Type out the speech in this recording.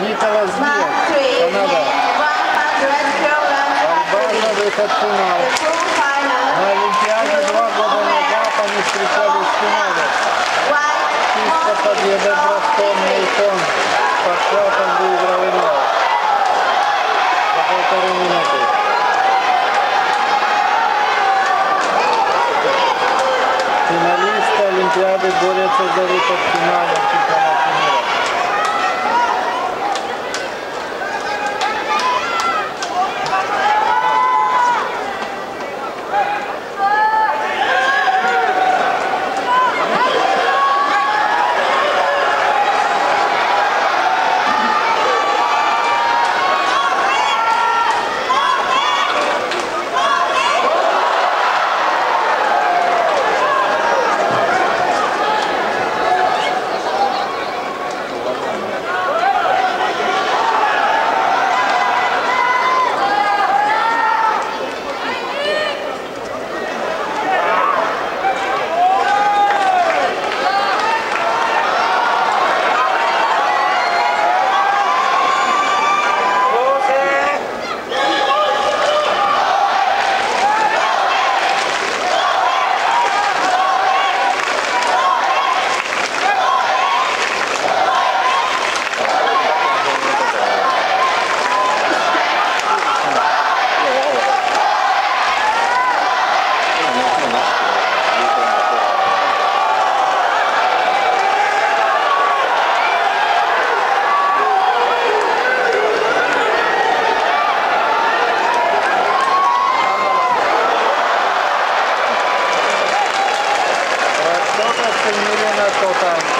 Николас Гир, Канада. Борьба за выход в финал. На Олимпиаде два года назад они встречались в финале. Чисто победа Брастон Мейтон под шатом выиграл финал. За полторы минуты. Финалисты Олимпиады борются за выход в финале чемпионата total.